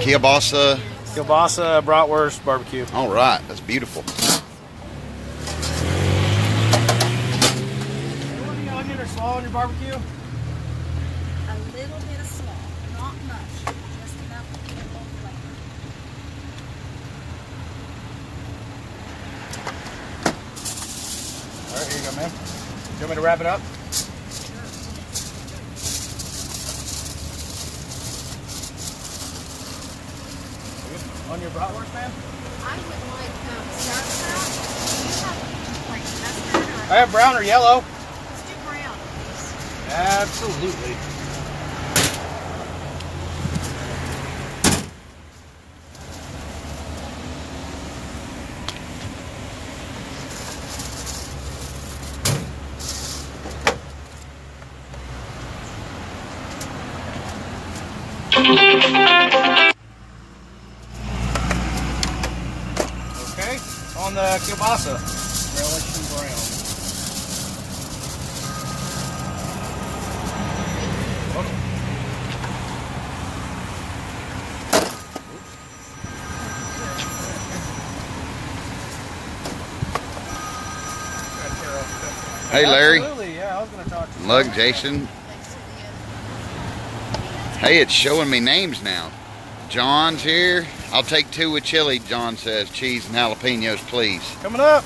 Kielbasa. Kielbasa, bratwurst, barbecue. All right, that's beautiful. You want the onion or slaw on your barbecue? A little bit of slaw, not much, just enough to get a little flavor. All right, here you go, man. You want me to wrap it up? On your bratwurst, man? I would like um, sauerkraut. Do you have like mustard or? I have brown or yellow. Let's do brown, please. Absolutely. Relish and brown. Hey, Larry. Absolutely, yeah. I was gonna talk to you. Lug, Jason. Hey, it's showing me names now. John's here. I'll take two with chili, John says. Cheese and jalapenos, please. Coming up.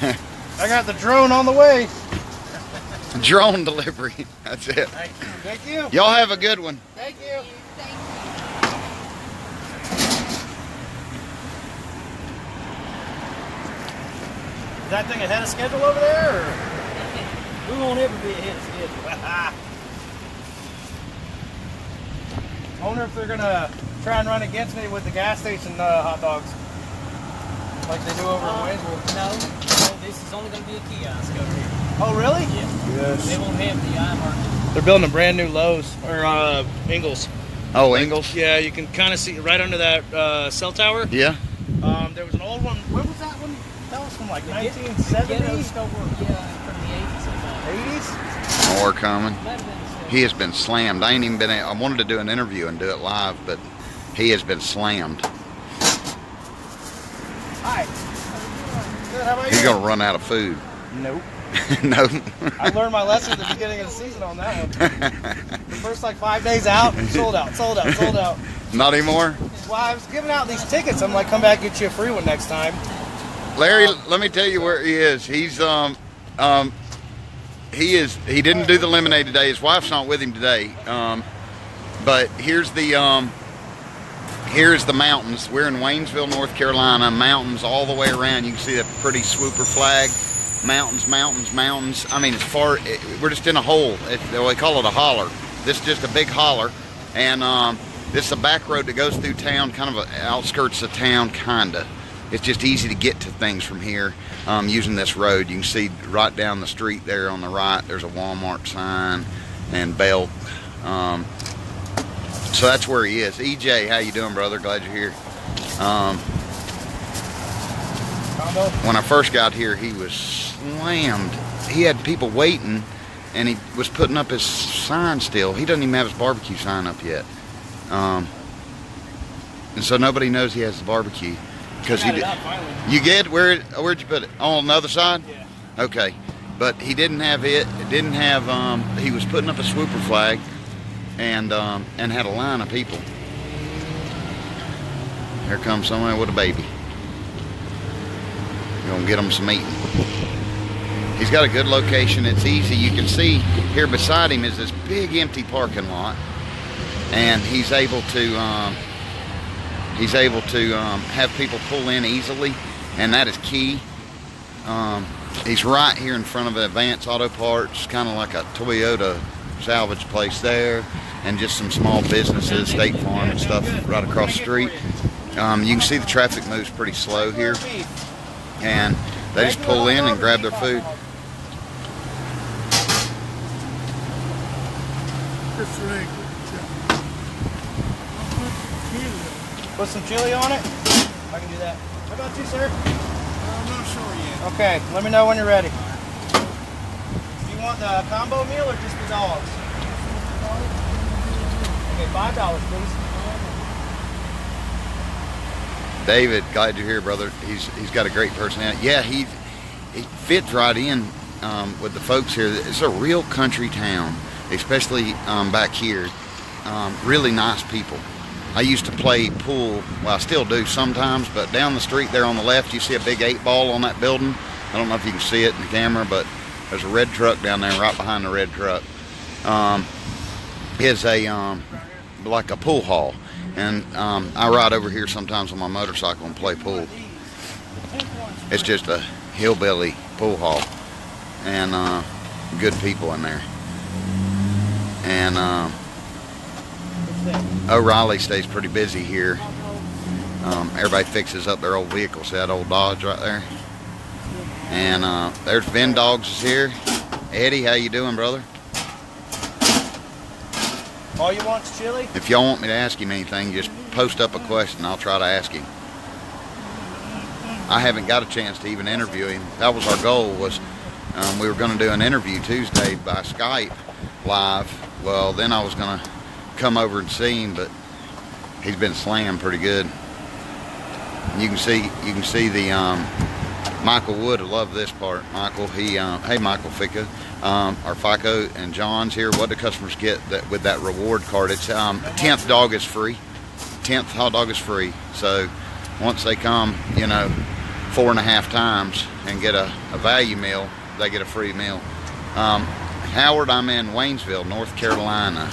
I got the drone on the way. Drone delivery. That's it. Thank you. Thank you. Y'all have a good one. Thank you. Thank you. Is that thing ahead of schedule over there? Or? we won't ever be ahead of schedule. I wonder if they're gonna try and run against me with the gas station uh, hot dogs, like they do over Uh, in Waynesville. No, no, this is only going to be a kiosk over here. Oh, really? Yeah. They Yes. won't have the eye market. They're building a brand new Lowe's or uh, Ingles. Oh, Ingles? Yeah, you can kind of see right under that uh, cell tower. Yeah. Um, there was an old one. Where was that one? That was from like The Ghetto 1970s, yeah, from the 80s. 80s. More coming. thought. Might have been the He has been slammed. I ain't even been. I wanted to do an interview and do it live, but he has been slammed. Hi. Good. How about He's you? gonna run out of food. Nope. no. I learned my lesson at the beginning of the season on that one. The first like five days out, sold out, sold out, sold out. Not anymore. Well, I was giving out these tickets. I'm like, come back, get you a free one next time. Larry, let me tell you where he is. He's um um he is he didn't do the lemonade today. His wife's not with him today. Um but here's the um here's the mountains. We're in Waynesville, North Carolina. Mountains all the way around. You can see that pretty swooper flag. Mountains, mountains, mountains. I mean, as far we're just in a hole. It, they call it a holler. This is just a big holler, and um, this is a back road that goes through town, kind of outskirts of town, kinda. It's just easy to get to things from here um, using this road. You can see right down the street there on the right. There's a Walmart sign and Belk. Um, so that's where he is. EJ, how you doing, brother? Glad you're here. Um, when I first got here, he was slammed. He had people waiting, and he was putting up his sign still. He doesn't even have his barbecue sign up yet. Um, and so nobody knows he has the barbecue because he did. You get where? Where'd you put it? On the other side? Yeah. Okay, but he didn't have it. it Didn't have. Um, he was putting up a swooper flag, and um, and had a line of people. Here comes someone with a baby. You're gonna get him some eating. He's got a good location. It's easy. You can see here beside him is this big empty parking lot, and he's able to um, he's able to um, have people pull in easily, and that is key. Um, he's right here in front of Advance Auto Parts, kind of like a Toyota salvage place there, and just some small businesses, State Farm and stuff right across the street. Um, you can see the traffic moves pretty slow here, and they just pull in and grab their food. Put some chili on it. I can do that. How about you, sir? I'm not sure yet. Okay, let me know when you're ready. Want the combo meal or just the dogs? Okay, five dollars, please. David, glad you're here, brother. He's he's got a great personality. Yeah, he he fits right in um, with the folks here. It's a real country town, especially um, back here. Um, really nice people. I used to play pool. Well, I still do sometimes, but down the street there on the left, you see a big eight ball on that building. I don't know if you can see it in the camera, but there's a red truck down there, right behind the red truck. Um, is a um, like a pool hall, and um, I ride over here sometimes on my motorcycle and play pool. It's just a hillbilly pool hall, and uh, good people in there. And uh, O'Reilly stays pretty busy here. Um, everybody fixes up their old vehicles. That old Dodge right there. And uh, there's Vin Dogs is here. Eddie, how you doing, brother? All you want's chili? If y'all want me to ask him anything, just post up a question. I'll try to ask him. I haven't got a chance to even interview him. That was our goal. Was um, we were going to do an interview Tuesday by Skype live. Well, then I was going to come over and see him, but he's been slammed pretty good. You can see you can see the um, Michael Wood. I love this part. Michael, he um, hey Michael Fico, um, our FICO and John's here. What do customers get that with that reward card? It's um, tenth dog is free. Tenth hot dog is free. So once they come, you know, four and a half times and get a, a value meal, they get a free meal. Um, Howard, I'm in Waynesville, North Carolina.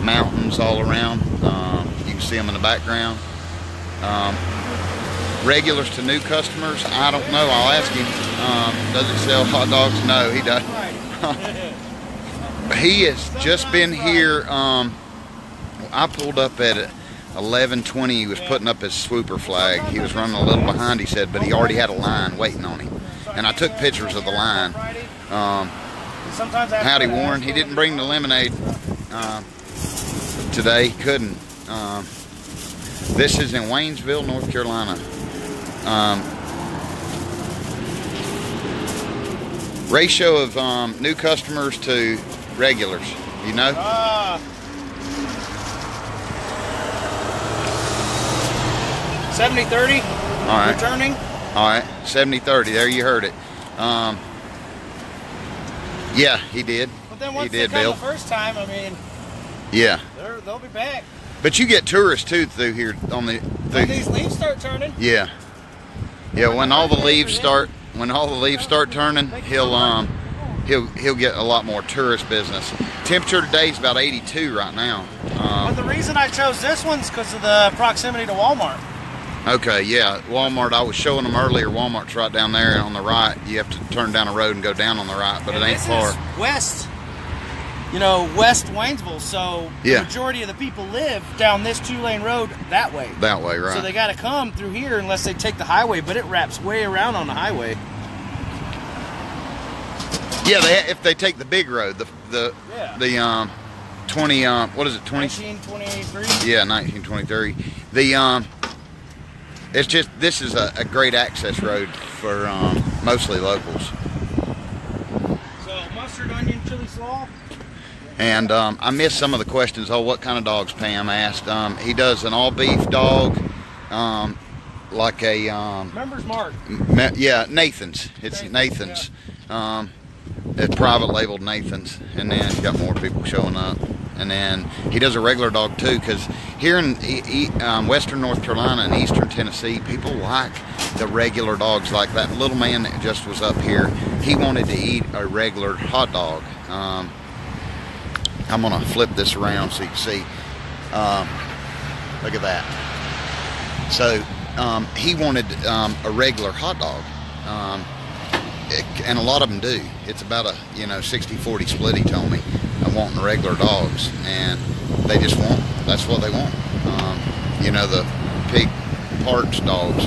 Mountains all around. Um, you can see them in the background. Regulars to new customers, I don't know. I'll ask him. Um, does he sell hot dogs? No, he doesn't. he has just been here. Um, I pulled up at 11:20. He was putting up his swooper flag. He was running a little behind. He said, but he already had a line waiting on him. And I took pictures of the line. Um, Howdy Warren. He didn't bring the lemonade uh, today. He couldn't. Um, this is in Waynesville, North Carolina. Um, ratio of um, new customers to regulars. You know? Ah. 70 30 All right. returning. All right. 70 30. There you heard it. Um, yeah, he did. But then He did, Bill. the first time, I mean, Yeah. they'll be back. But you get tourists too through here on the. When these leaves start turning, Yeah. Yeah, when all the leaves start when all the leaves start turning, he'll um he'll he'll get a lot more tourist business. Temperature today is about 82 right now. but Um, the reason I chose this one's because of the proximity to Walmart. okay, yeah, Walmart. I was showing them earlier. Walmart's right down there on the right. You have to turn down the road and go down on the right, but it ain't far. west, you know, west Waynesville. So Yeah. the majority of the people live down this two lane road that way. That way, right? So they got to come through here unless they take the highway, but it wraps way around on the highway. yeah, they if they take the big road, the the Yeah. the um 20 um what is it 20 1923. Yeah, 1923. The um, it's just this is a, a great access road for um, mostly locals, So mustard, onion, chili slaw. And um, I missed some of the questions. Oh, what kind of dogs Pam asked? Um, he does an all beef dog, um, like a um, Members mark. Me- yeah, Nathan's. It's Nathan's, Nathan's. Um, it's private labeled Nathan's, and then got more people showing up. And then he does a regular dog too, because here in e- e- um, Western North Carolina and Eastern Tennessee, people like the regular dogs. Like that little man that just was up here, he wanted to eat a regular hot dog. I'm gonna flip this around so you can see. Um, look at that. So um, he wanted um, a regular hot dog. Um, it- and a lot of them do. It's about a you know 60-40 split. He told me, of wanting regular dogs, and they just want. That's what they want. Um, you know the pig parts dogs.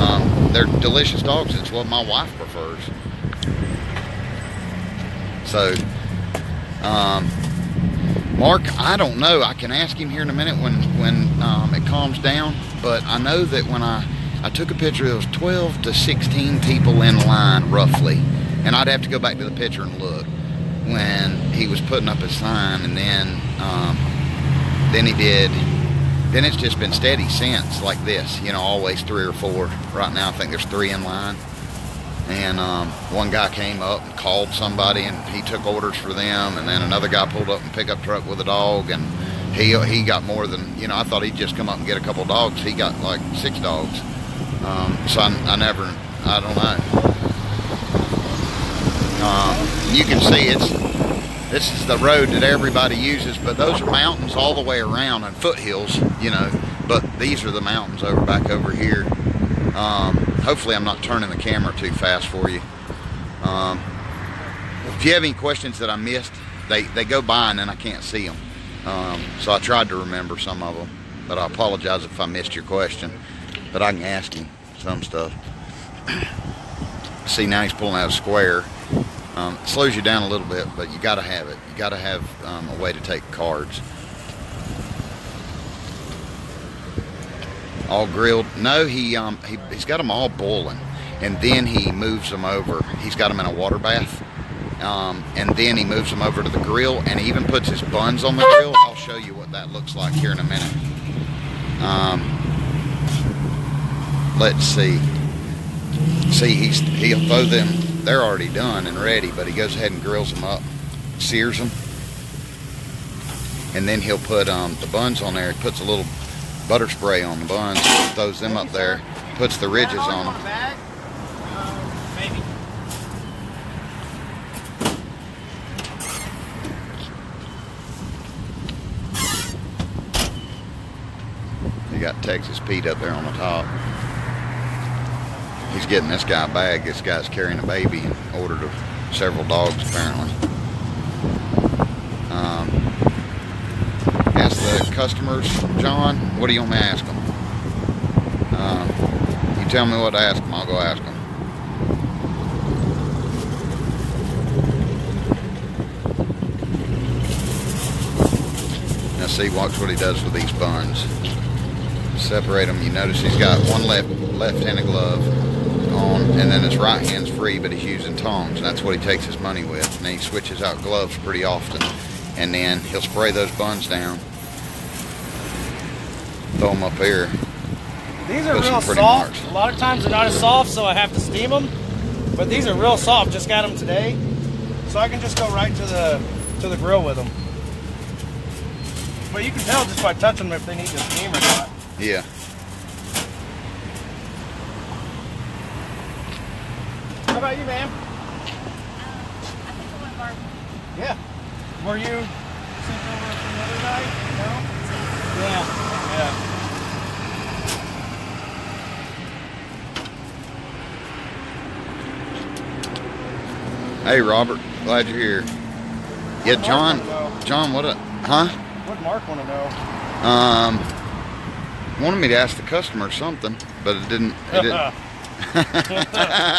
Um, they're delicious dogs. It's what my wife prefers. So, um, Mark, I don't know. I can ask him here in a minute when when um, it calms down. But I know that when I I took a picture, there was 12 to 16 people in line roughly, and I'd have to go back to the picture and look when he was putting up his sign, and then um, then he did then it's just been steady since like this. You know, always three or four. Right now, I think there's three in line. And um, one guy came up and called somebody, and he took orders for them. And then another guy pulled up in pickup truck with a dog, and he he got more than you know. I thought he'd just come up and get a couple dogs. He got like six dogs. Um, so I, I never, I don't know. Um, you can see it's this is the road that everybody uses, but those are mountains all the way around and foothills, you know. But these are the mountains over back over here. Hopefully, I'm not turning the camera too fast for you. Um, if you have any questions that I missed, they, they go by and then I can't see them. Um, so I tried to remember some of them, but I apologize if I missed your question. But I can ask him some stuff. see, now he's pulling out a square. Um, it slows you down a little bit, but you got to have it. You got to have um, a way to take cards. All grilled? No, he um he he's got them all boiling, and then he moves them over. He's got them in a water bath, um, and then he moves them over to the grill, and he even puts his buns on the grill. I'll show you what that looks like here in a minute. Um, let's see. See, he's he'll throw them they're already done and ready, but he goes ahead and grills them up, sears them, and then he'll put um, the buns on there. He puts a little butter spray on the buns, throws them up there, puts the ridges on them. You got Texas Pete up there on the top. He's getting this guy a bag. This guy's carrying a baby and ordered several dogs apparently. Um, ask the customers, John, what do you want me to ask them? Um, you tell me what to ask them, I'll go ask them. Now see, watch what he does with these buns. Separate them. You notice he's got one left left-handed glove on, and then his right hand's free, but he's using tongs. That's what he takes his money with. And he switches out gloves pretty often. And then he'll spray those buns down. Throw them up here. These are Put real soft. marks. A lot of times they're not as soft, so I have to steam them. But these are real soft. Just got them today, so I can just go right to the to the grill with them. But you can tell just by touching them if they need to steam or not. Yeah. How about you, ma'am? Um, I think I went barbecue. Yeah. Were you sent over from the other night? No. Yeah. Yeah. Hey, Robert. Glad you're here. Yeah, John. John, what a huh? What Mark want to know? Um, wanted me to ask the customer something, but it didn't. It didn't.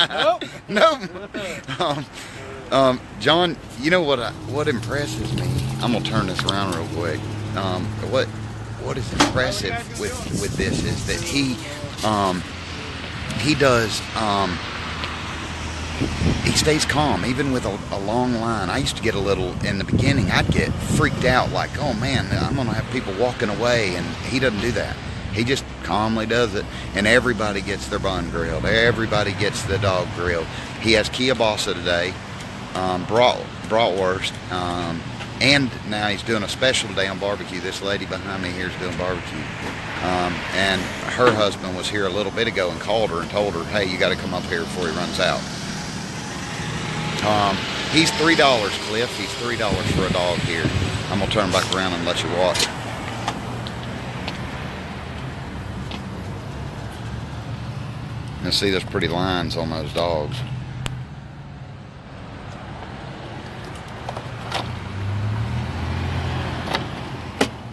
nope. nope. um, um, John, you know what? I, what impresses me? I'm gonna turn this around real quick. Um, what what is impressive with with this is that he um, he does um, he stays calm even with a, a long line. I used to get a little in the beginning. I'd get freaked out, like, oh man, I'm gonna have people walking away, and he doesn't do that. He just calmly does it, and everybody gets their bun grilled. Everybody gets the dog grilled. He has kielbasa today, um, brat, bratwurst, um, and now he's doing a special today on barbecue. This lady behind me here is doing barbecue, um, and her husband was here a little bit ago and called her and told her, hey, you got to come up here before he runs out. Um, he's three dollars, Cliff. He's three dollars for a dog here. I'm gonna turn back around and let you watch. And see those pretty lines on those dogs.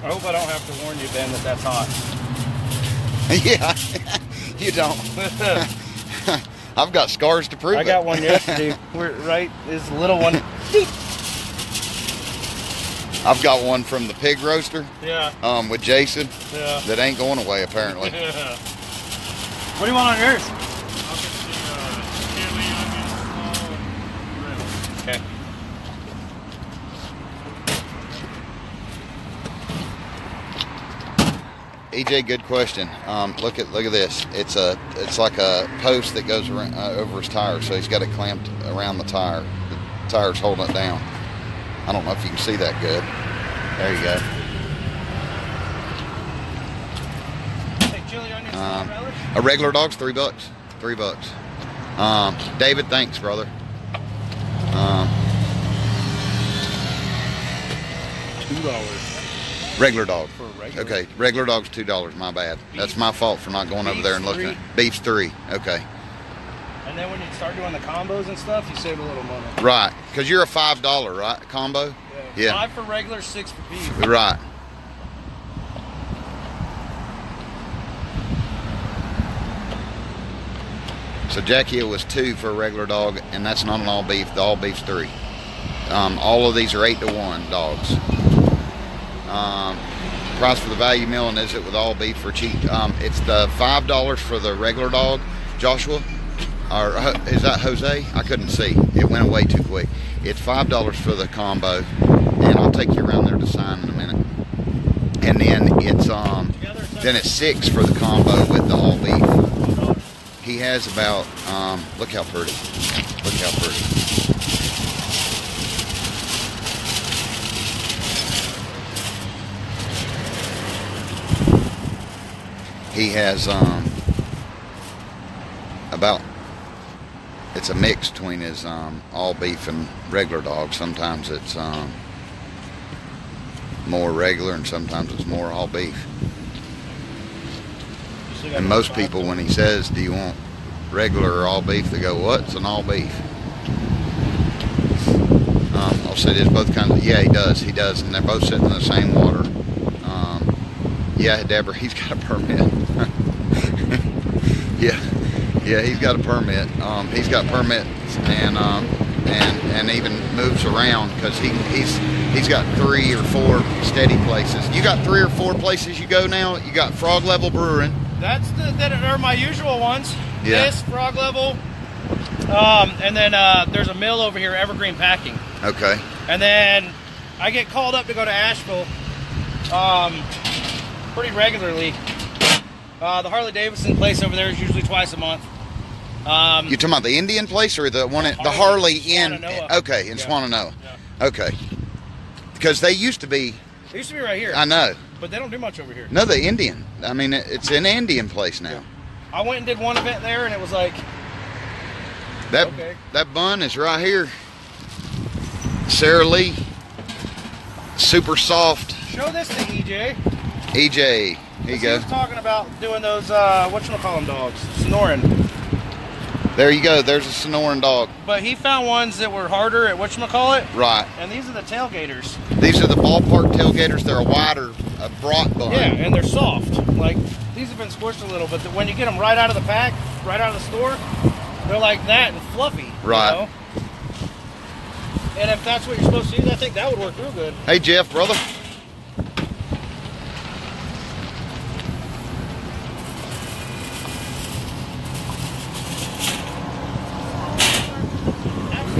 I hope I don't have to warn you, Ben, that that's hot. yeah, you don't. I've got scars to prove I it. got one yesterday. We're right. This little one. I've got one from the pig roaster Yeah. um, with Jason Yeah. that ain't going away apparently. yeah. What do you want on yours? Okay. EJ, good question. Um, look at look at this. It's a it's like a post that goes around, uh, over his tire, so he's got it clamped around the tire. The tire's holding it down. I don't know if you can see that good. There you go. Hey, chili onions, Um, a regular dog's three bucks. Three bucks. Um, David, thanks, brother. Um, Two dollars regular dog. For a regular. Okay, regular dog's two dollars. My bad. That's my fault for not going over there and looking. Beef's at Beef's three. Okay, And then when you start doing the combos and stuff, you save a little money. right. Because you're a five dollar right combo. Yeah. Five for regular, six for beef. Right. So Jackie it was two for a regular dog, and that's not an all beef. The all beef's three. Um, all of these are eight to one dogs. Um, price for the value meal, and is it with all beef for cheap? Um, it's the five dollars for the regular dog, Joshua, or uh, is that Jose? I couldn't see. It went away too quick. It's five dollars for the combo, and I'll take you around there to sign in a minute. And then it's um, then it's six for the combo with the all beef. He has about um, look how pretty, look how pretty. He has um, about it's a mix between his um, all beef and regular dog. Sometimes it's um, more regular, and sometimes it's more all beef. And most people, when he says, "Do you want regular or all beef?" they go, "What's an all beef." Um, I'll say there's both kinds. Of, yeah, he does. He does, and they're both sitting in the same water. Um, yeah, Deborah, he's got a permit. Yeah, yeah, he's got a permit. Um, he's got permits and um, and and even moves around because he he's he's got three or four steady places. You got three or four places you go now. You got Frog Level Brewing. That's the that are my usual ones. Yeah. This frog level. Um, and then uh, there's a mill over here, Evergreen Packing. Okay. And then I get called up to go to Asheville um, pretty regularly. Uh, the Harley Davidson place over there is usually twice a month. Um, You talking about the Indian place or the one at the Harley, Harley in? Swannanoa. Okay, in Yeah. Swannanoa. Yeah. Okay. Because they used to be. it used to be right here, I know. but they don't do much over here. No, the Indian. I mean, it's an Indian place now. I went and did one event there, and it was like, That Okay. that bun is right here. Sara Lee. Super soft. show this to EJ. EJ. You He go. was talking about doing those, uh, them, dogs, snoring. There you go. There's a snoring dog. But he found ones that were harder at what you call it. Right. and these are the tailgaters. These are the ballpark tailgaters. They're a wider, a brought bun. Yeah, and they're soft. Like these have been squished a little, but the, when you get them right out of the pack, right out of the store, they're like that and fluffy. you Right. know? And if that's what you're supposed to use, I think that would work real good. Hey, Jeff, brother.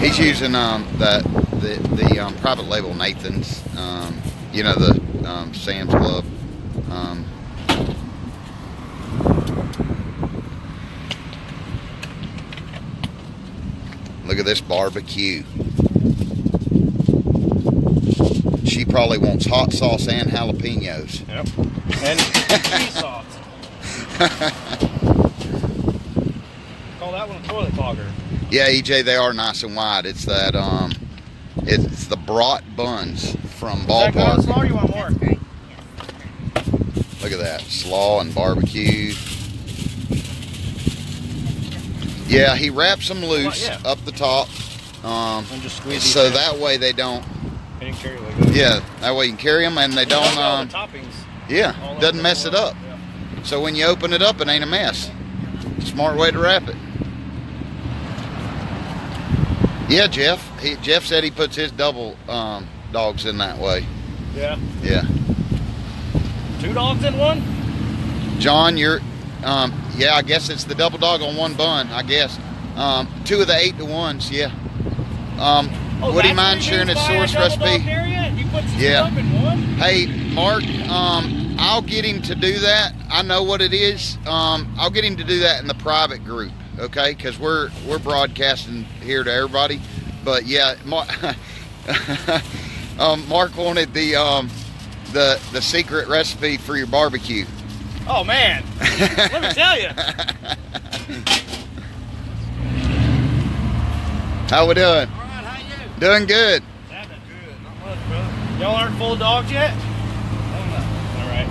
He's using um, that the the um, private label Nathan's. Um, you know the um, Sam's Club. Um, look at this barbecue. She probably wants hot sauce and jalapenos. Yep. And cheese sauce. Call that one a toilet fogger. Yeah, EJ, they are nice and wide. It's that um, it's the brought buns from Is that good Ballpark. slaw you want more? Look at that slaw and barbecue. Yeah, he wraps them loose yeah. up the top, um, just squeeze so in. that way they don't. They didn't carry like. Yeah, that way you can carry them and they don't. Look all Um, the toppings. yeah, all doesn't mess it up. Yeah. So when you open it up, it ain't a mess. Smart way to wrap it. Yeah, Jeff. He, Jeff said he puts his double um, dogs in that way. Yeah. Yeah. Two dogs in one? John, you're, um, yeah, I guess it's the double dog on one bun, I guess. Um, two of the eight to ones, yeah. Um, Oh, would he mind sharing his means by a source recipe? Area? You put two Yeah. up in one? Hey, Mark, um, I'll get him to do that. I know what it is. Um, I'll get him to do that in the private group, okay? Because we're we're broadcasting here to everybody. But yeah, Mark, um, Mark wanted the um, the the secret recipe for your barbecue. Oh man, let me tell you. How we doing? All right, how you? Doing good. That good. Not much, brother. Y'all aren't full of dogs yet? All right.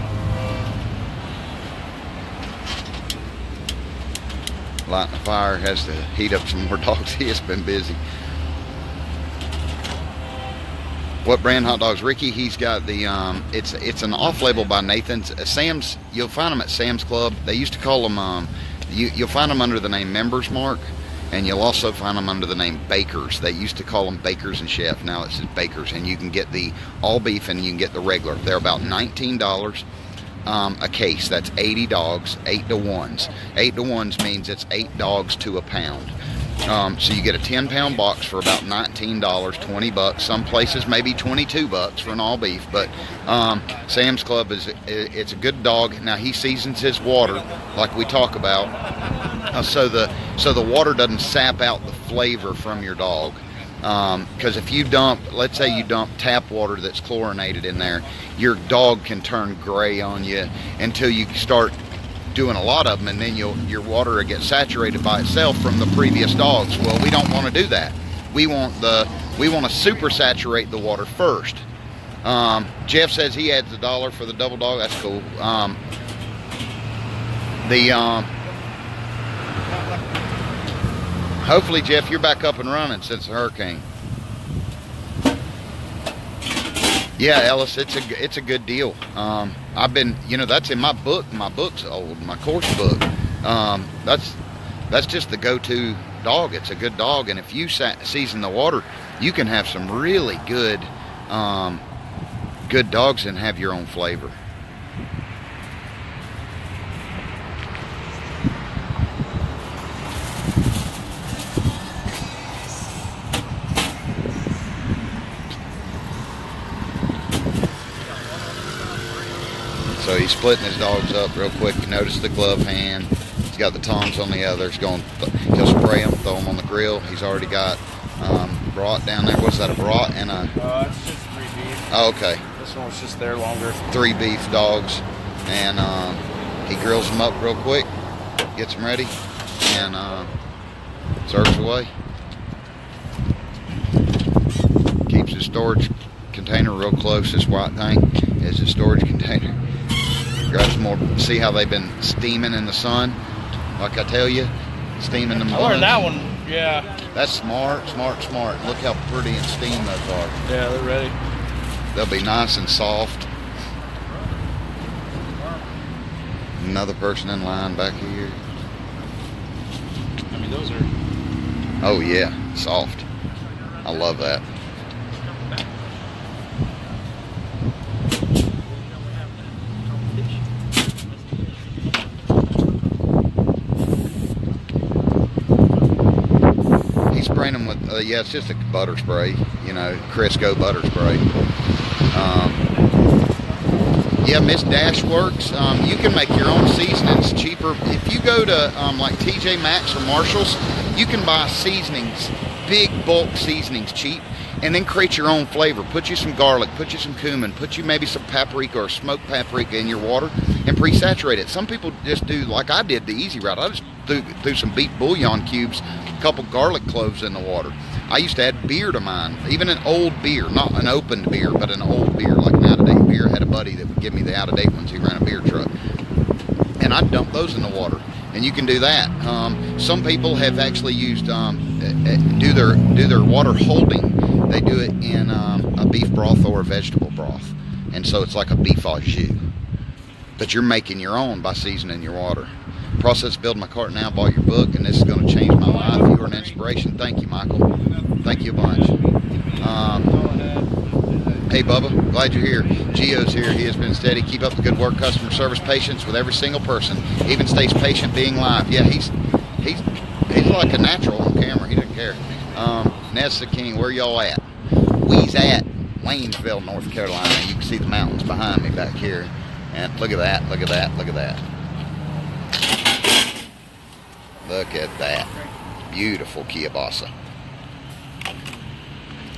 Lighting a fire has to heat up some more dogs. He has been busy. What brand hot dogs? Ricky, he's got the um, it's it's an off label by Nathan's. Uh, Sam's, you'll find them at Sam's Club. They used to call them um, you you'll find them under the name Members Mark, and you'll also find them under the name Bakers. They used to call them Bakers and Chef. Now it's just Bakers, and you can get the all beef and you can get the regular. They're about nineteen dollars um, a case. That's 80 dogs, eight to ones. Eight to ones means it's eight dogs to a pound. Um, so you get a 10 pound box for about $19, 20 bucks. Some places maybe 22 bucks for an all beef, but um, Sam's Club is it's a good dog. Now he seasons his water like we talk about, uh, so the so the water doesn't sap out the flavor from your dog. Because if you dump, let's say you dump tap water that's chlorinated in there, your dog can turn gray on you until you start doing a lot of them, and then your water will get saturated by itself from the previous dogs. Well, we don't want to do that. We want the we want to super saturate the water first. Um, Jeff says he adds a dollar for the double dog. That's cool. Um, the um, hopefully, Jeff, you're back up and running since the hurricane. Yeah, Ellis, it's a it's a good deal. Um, I've been, you know, that's in my book. My book's old, my course book. Um, that's that's just the go-to dog. It's a good dog, and if you season the water, you can have some really good um, good dogs and have your own flavor. So he's splitting his dogs up real quick. You notice the glove hand. He's got the tongs on the other. He's going. He'll spray them, throw them on the grill. He's already got um, brat down there. What's that? A brat and a. Uh, it's just three beef. Oh, okay. This one was just there longer. Three beef dogs, and um, he grills them up real quick, gets them ready, and uh, serves away. Keeps his storage container real close. This white thing is his storage container. Grabs more. See how they've been steaming in the sun? Like I tell you, steaming them. I learned that one. Yeah. That's smart, smart, smart. Look how pretty and steam those are. Yeah, they're ready. They'll be nice and soft. Another person in line back here. I mean, those are. Oh yeah, soft. I love that. He's spraying them with, uh, yeah, it's just a butter spray, you know, Crisco butter spray. Um, yeah, Miss Dash Works. Um, you can make your own seasonings cheaper. If you go to um, like TJ Maxx or Marshalls, you can buy seasonings, big bulk seasonings cheap, and then create your own flavor. Put you some garlic, put you some cumin, put you maybe some paprika or smoked paprika in your water and pre-saturate it. Some people just do like I did the easy route. I just threw, threw some beef bouillon cubes, a couple garlic cloves in the water. I used to add beer to mine, even an old beer, not an opened beer, but an old beer, like an out-of-date beer. I had a buddy that would give me the out-of-date ones. He ran a beer truck, and I'd dump those in the water. And you can do that. Um, some people have actually used um, uh, uh, do their do their water holding. They do it in um, a beef broth or a vegetable broth, and so it's like a beef au jus. But you're making your own by seasoning your water. Process build my cart now. Bought your book, and this is going to change my life. You are an inspiration. Thank you, Michael. Thank you a bunch. Um, hey, Bubba, glad you're here. Geo's here. He has been steady. Keep up the good work, customer service, patience with every single person. Even stays patient being live. Yeah, he's he's he's like a natural on camera. He doesn't care. Um, Nessa King, where y'all at? We's at Waynesville, North Carolina. You can see the mountains behind me back here. And look at that, look at that, look at that. Look at that. Beautiful kielbasa.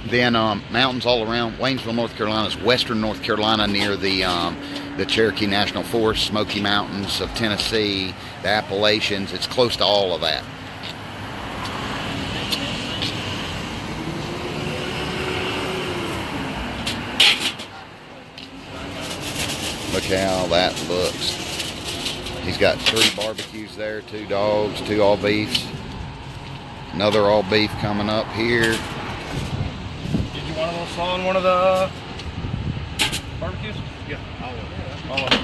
Then um, mountains all around Waynesville, North Carolina is western North Carolina near the um, the Cherokee National Forest, Smoky Mountains of Tennessee, the Appalachians. It's close to all of that. Look how that looks. He's got three barbecues there, two dogs, two all beefs. Another all beef coming up here. Did you want a little slaw on one of the barbecues? Yeah, all of them.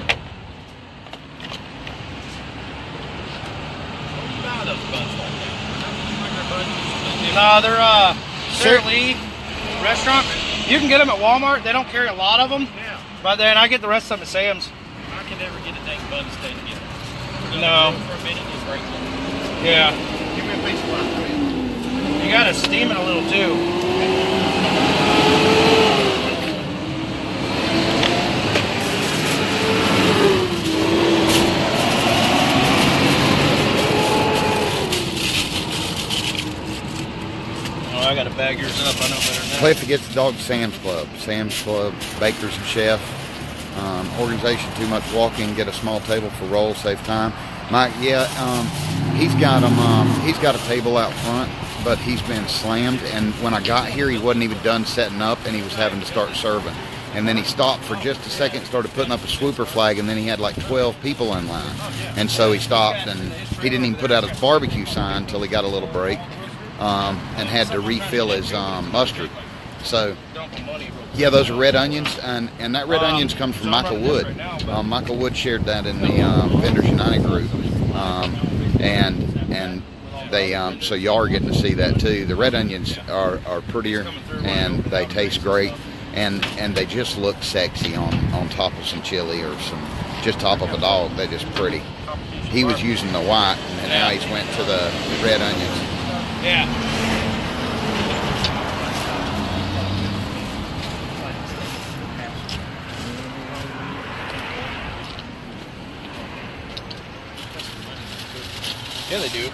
Nah, they're uh, Sara Lee restaurant. You can get them at Walmart. They don't carry a lot of them. Yeah. But then I get the rest of them at Sam's. I can never get a dang bun steak yet. No. Yeah. Give me a of my. You gotta steam it a little too. Oh, I gotta bag yours up. I know better that. Cliff gets the dog Sam's Club. Sam's Club, Bakers and Chef. Um, organization too much walking. Get a small table for rolls, save time. Mike, yeah, um, he's got 'em, Um, he's got a table out front, but he's been slammed. And when I got here, he wasn't even done setting up, and he was having to start serving. And then he stopped for just a second, started putting up a swooper flag, and then he had like 12 people in line. And so he stopped, and he didn't even put out his barbecue sign until he got a little break, um, and had to refill his um, mustard. So Dump money real yeah, those are red onions, and, and that red Um, onions comes from Michael Wood. right now, Um, Michael Wood shared that in the um, Vendors United group, um, and and they um, so y'all are getting to see that too. The red onions are, are prettier, and they taste great, and and they just look sexy on on top of some chili or some just top of a dog. They're just pretty. He was using the white, and now he's went to the red onions. Yeah. Yeah, they do.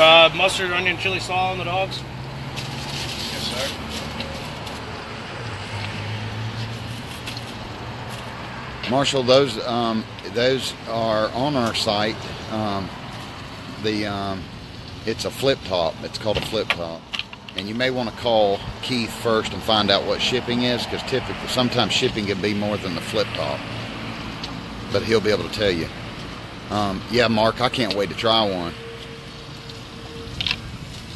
Uh, mustard, onion, chili slaw on the dogs. Yes, sir. Marshall, those um, those are on our site. Um, the um, it's a flip top. It's called a flip top, and you may want to call Keith first and find out what shipping is, because typically sometimes shipping can be more than the flip top. But he'll be able to tell you. Um, yeah, Mark, I can't wait to try one.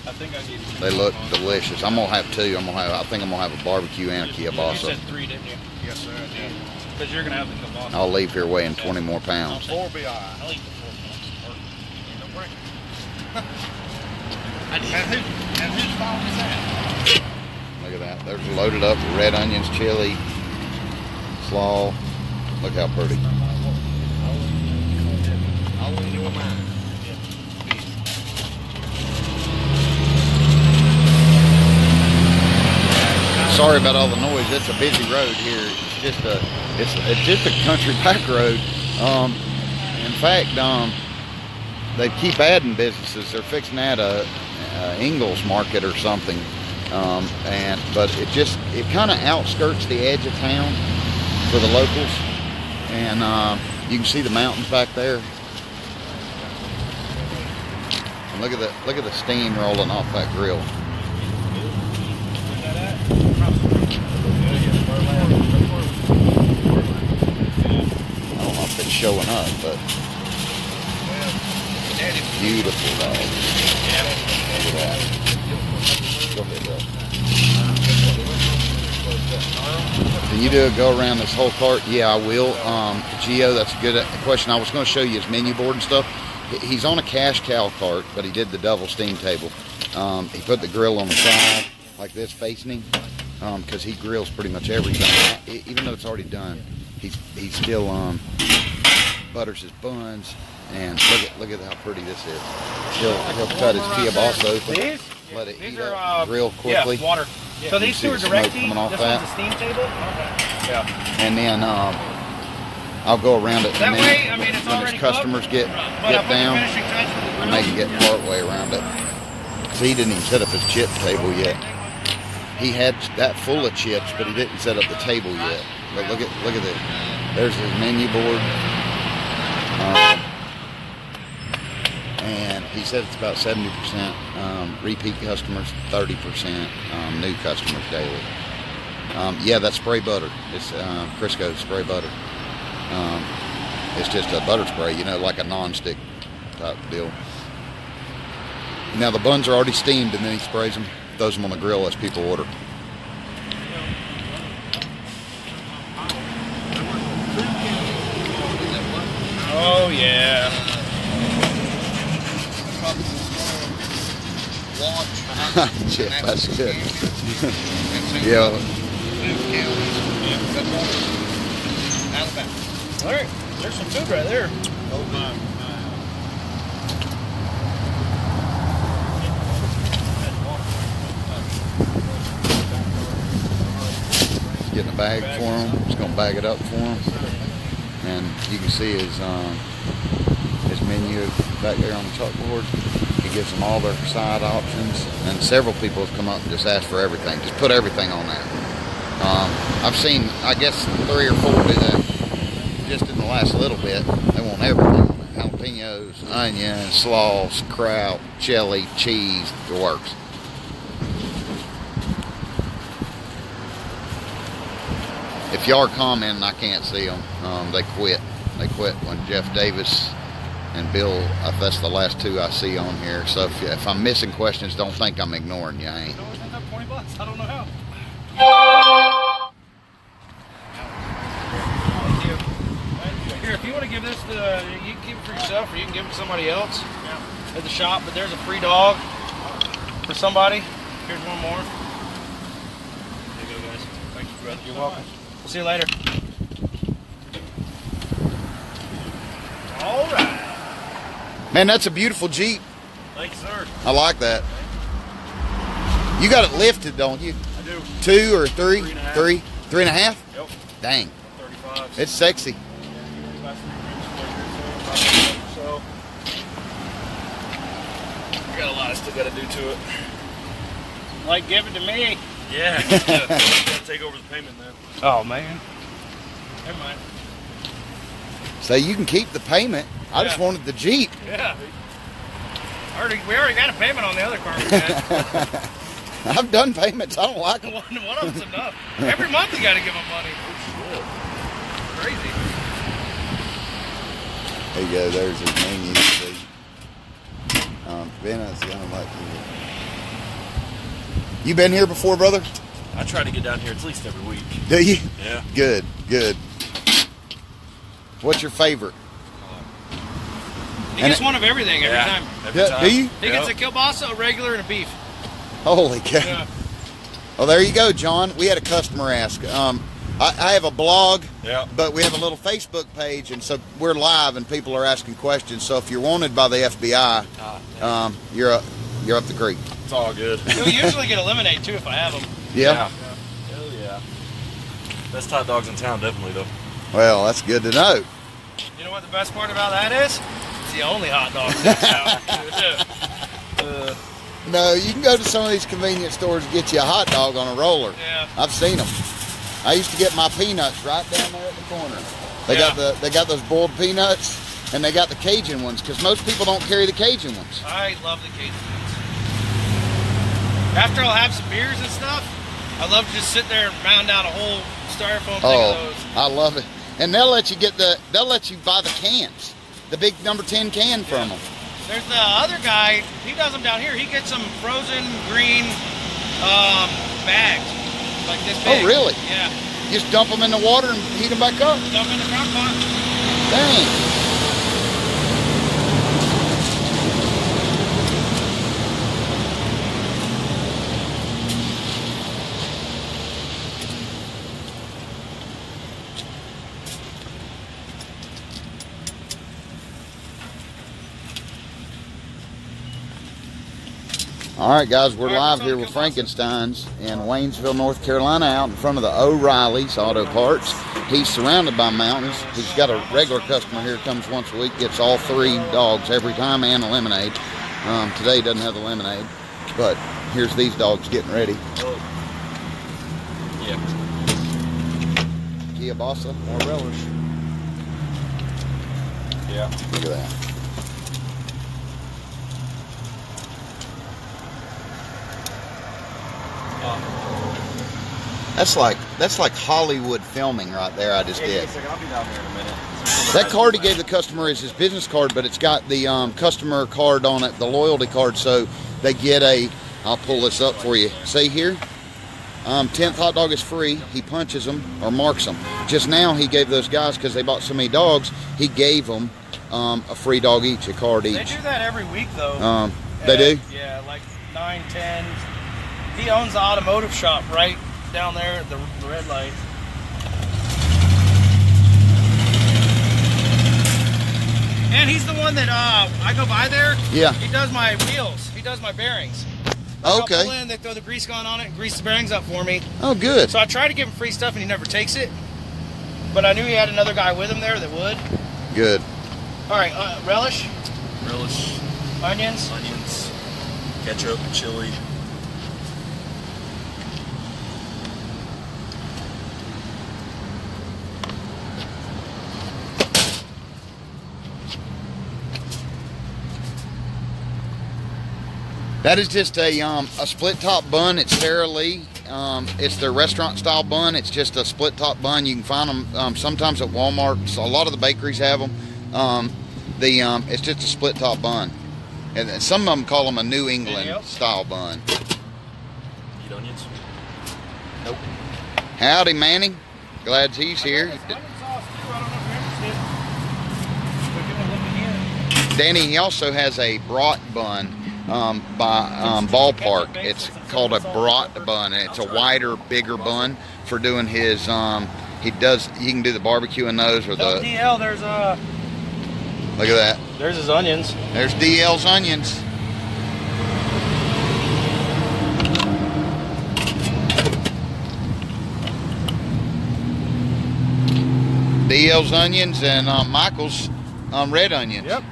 I think I gave you. They look delicious. I'm gonna have two. I'm gonna have. I think I'm gonna have a barbecue and a You kielbasa. said three, didn't you? Yes, sir. I did. Because you're gonna have the kielbasa. I'll leave here weighing 20 more pounds. Four will be all right. I'll eat the four pounds. Don't break it. and, who, and whose fault is that? Look at that. There's loaded up with red onions, chili, slaw. Look how pretty. Sorry about all the noise. It's a busy road here. It's just a it's it's just a country back road. Um, in fact, um, they keep adding businesses. They're fixing add a, a Ingles Market or something. Um, and but it just it kind of outskirts the edge of town for the locals, and uh, you can see the mountains back there. And look at the look at the steam rolling off that grill. I don't know if it's showing up, but beautiful dog. Look at that. Can you do a go around this whole cart? Yeah, I will. Um, Geo, that's a good question. I was going to show you his menu board and stuff. He- He's on a cash cow cart, but he did the double steam table. Um, he put the grill on the side like this, facing him, because he grills pretty much everything. Even though it's already done, he's he's still um, butters his buns. And look at look at how pretty this is. He'll he'll cut his kielbasa open, These? let it These eat are up uh, real quickly. Yeah, water. So these two are direct heat. This that? one's a steam table. Okay. Yeah. and then um, I'll go around it. That way, I mean, it's when already his customers cooked, get get down, finishing touch with I it get part way around it. See, he didn't even set up his chip table yet. He had that full of chips, but he didn't set up the table yet. But look at look at this. There's his menu board. Um, and he said it's about 70% um, repeat customers, 30% um, new customers daily. Um, yeah, that's spray butter. It's uh, Crisco spray butter. Um, it's just a butter spray, you know, like a non-stick type deal. Now the buns are already steamed, and then he sprays them, throws them on the grill as people order. Oh yeah. Jeff, that's good. yeah, All right. There's some food right there. getting a bag for him. He's gonna bag it up for him, and you can see his um, his menu back there on the chalkboard. He gives them all their side options, and several people have come up and just asked for everything. Just put everything on there. Um, I've seen, I guess, three or four do that just in the last little bit. They want everything on there: jalapenos, onions, slaws, kraut, chili, cheese, the works. if y'all are commenting, I can't see them. Um, they quit. They quit when Jeff Davis and Bill. If that's the last two I see on here. So if, if I'm missing questions, don't think I'm ignoring you. I ain't. Always end up 20 bucks. I don't know how. Thank you. Here, if you want to give this to, you can keep it for yourself or you can give it to somebody else at the shop, but there's a free dog for somebody. Here's one more. There you go, guys. Thank you, brother. You're welcome. We'll see you later. All right. Man, that's a beautiful Jeep. Thank you, sir. I like that. You got it lifted, don't you? I do. Two or three? Three and a half. Three? Three and a half? Yep. Dang. 35. It's sexy. So, I got a lot I still got to do to it. Like, give it to me. Yeah. yeah. Gotta take over the payment then. Oh man. Never mind. So you can keep the payment. I just wanted the Jeep. Yeah. Already, we already got a payment on the other car we had. I've done payments. I don't like them. one, one of them's enough. Every month you got to give them money. Oh, Crazy. There you go. There's his menu. See. Um, Bennett's gonna like you. You been here before, brother? I try to get down here at least every week. Do you? Yeah. Good, good. What's your favorite? He And gets it- one of everything every time. Every Yeah, time. do you? He gets a kielbasa, a regular, and a beef. Holy cow! Yeah. Well, there you go, John. We had a customer ask. Um, I, I have a blog, Yeah. but we have a little Facebook page, and so we're live, and people are asking questions. So if you're wanted by the FBI, Ah, um, you're up, you're up the creek. it's all good. He'll usually get eliminated too if I have them. Yeah. Hell yeah. Best hot dogs in town, definitely though. Well, that's good to know. You know what the best part about that is? It's the only hot dog in town. uh, No, you can go to some of these convenience stores and get you a hot dog on a roller. yeah. I've seen them. I used to get my peanuts right down there at the corner. They got the they got those boiled peanuts, and they got the Cajun ones because most people don't carry the Cajun ones. I love the Cajun ones. After I'll have some beers and stuff, I love to just sit there and mound out a whole styrofoam thing Oh, of those. I love it. And they'll let you get the they'll let you buy the cans, the big number ten can from them. There's the other guy, he does them down here. He gets some frozen green um, bags, like this Oh, really? Yeah. Just dump them in the water and heat them back up. Dump in the crock pot. Dang. All right, guys, we're live here with Frank and Steins in Waynesville, North Carolina, out in front of the O'Reilly's Auto Parts. He's surrounded by mountains. He's got a regular customer here, comes once a week, gets all three dogs every time and a lemonade. Um, today he doesn't have the lemonade, but here's these dogs getting ready. Yeah. Kielbasa, More relish. Yeah. look at that. That's like that's like Hollywood filming right there. I just Yeah, did. give second. I'll be down there in a minute. That card he gave the customer is his business card, but it's got the um, customer card on it, the loyalty card, so they get a. I'll pull this up for you. See here, um, tenth hot dog is free. He punches them or marks them. Just now he gave those guys because they bought so many dogs. He gave them um, a free dog each, a card each. They do that every week though. Um, they do. Yeah, like nine, ten. He owns the automotive shop right down there at the, the red light. And he's the one that uh, I go by there. Yeah. He does my wheels. He does my bearings. I'll Okay. pull in, they throw the grease gun on it, and grease the bearings up for me. Oh, good. So I try to give him free stuff, and he never takes it. But I knew he had another guy with him there that would. Good. All right, uh, relish, Relish, onions. onions, ketchup, and chili. That is just a um, a split top bun. It's Sara Lee. Um, it's their restaurant style bun. It's just a split top bun. You can find them um, sometimes at Walmart. So a lot of the bakeries have them. Um, the um, it's just a split top bun, and some of them call them a New England style bun. Eat onions? Nope. Howdy, Manny. Glad he's here. Onion sauce too. I don't know if you're interested. But give me a look in here. Danny, he also has a brat bun um, by um, Ballpark. It's called a brat bun, and it's a wider, bigger bun for doing his. Um, he does. He can do the barbecue in those or the. DL, there's a. Look at that. there's his onions. There's DL's onions. DL's onions and uh, Michael's um, red onions. Yep.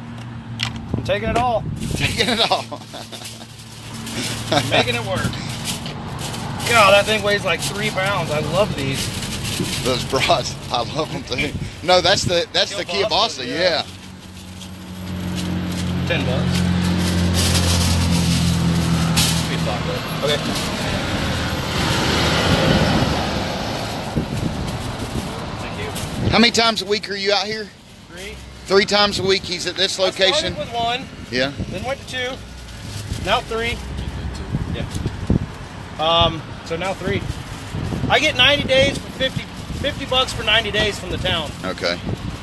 I'm taking it all, Taking it all. making it work. God, that thing weighs like three pounds. I love these. Those brats, I love them too. No, that's the that's the Kielbasa, kielbasa. yeah. Yeah. Ten bucks. Be five though. Okay. Thank you. How many times a week are you out here? Three. Three times a week. He's at this location. with one, Yeah. then went to two, now three. Yeah. Um. So now three. I get 90 days for 50, 50 bucks for 90 days from the town, Okay.